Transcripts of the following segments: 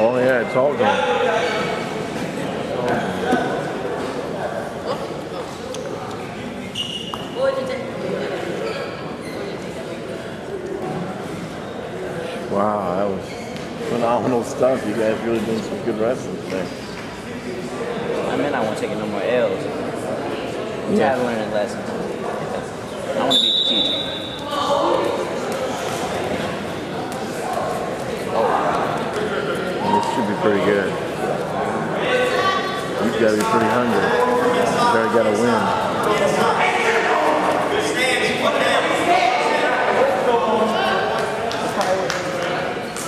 Oh yeah, it's all gone. Wow, that was phenomenal stuff. You guys really doing some good wrestling today. I mean, I won't take no more L's. I'm learned of learning lessons. I want to be the teacher. This should be pretty good. You've got to be pretty hungry. You better got to win.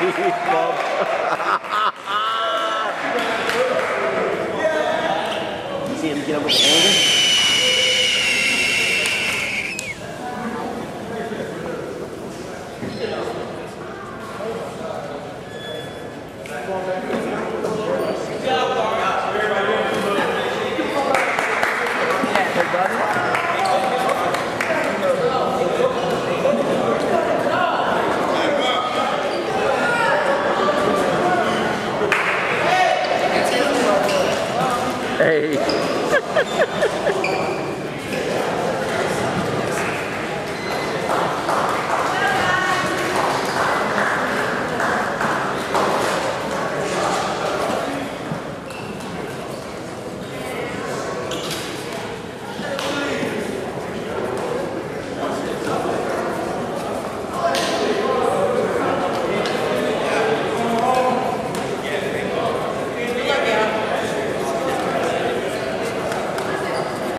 see him get up with anger? Ha ha ha ha!